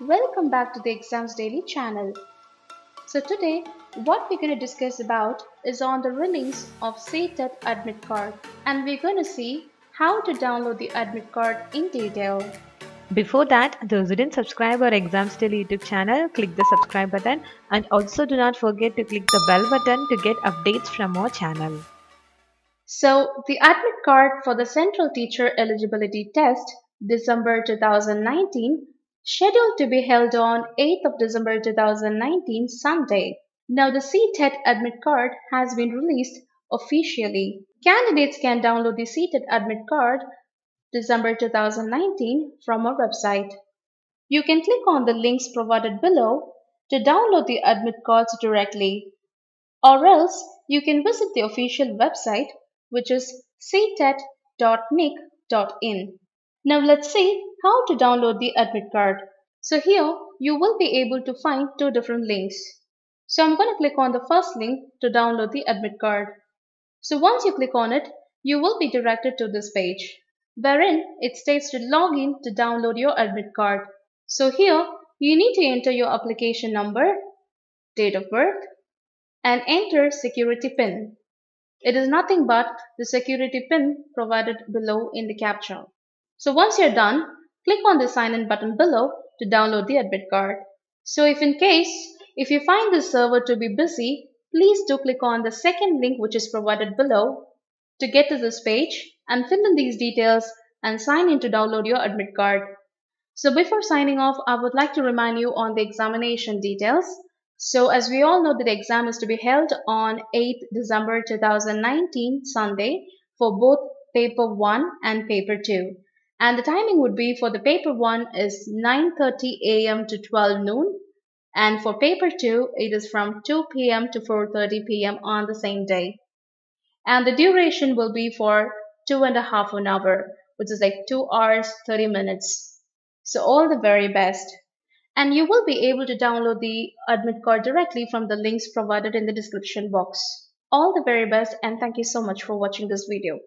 welcome back to the Exams Daily channel. So today what we're going to discuss about is on the release of CTET admit card and we're going to see how to download the admit card in detail. Before that, those who didn't subscribe our Exams Daily YouTube channel, click the subscribe button and also do not forget to click the bell button to get updates from our channel. So the admit card for the Central Teacher Eligibility Test December 2019 scheduled to be held on 8th of December 2019 Sunday. Now the CTET admit card has been released officially. Candidates can download the CTET admit card December 2019 from our website. You can click on the links provided below to download the admit cards directly. Or else you can visit the official website which is ctet.nic.in. Now let's see how to download the admit card. So here you will be able to find two different links. So I'm going to click on the first link to download the admit card. So once you click on it, you will be directed to this page, wherein it states to log in to download your admit card. So here you need to enter your application number, date of birth, and enter security pin. It is nothing but the security pin provided below in the captcha. So once you're done, click on the sign in button below to download the admit card. So if in case, if you find the server to be busy, please do click on the second link which is provided below to get to this page and fill in these details and sign in to download your admit card. So before signing off, I would like to remind you on the examination details. So as we all know the exam is to be held on 8th December 2019 Sunday for both paper 1 and paper 2 and the timing would be for the paper 1 is 9:30 a.m. to 12 noon and for paper 2 it is from 2 p.m. to 4:30 p.m. on the same day and the duration will be for two and a half an hour which is like 2 hours 30 minutes so all the very best and you will be able to download the admit card directly from the links provided in the description box all the very best and thank you so much for watching this video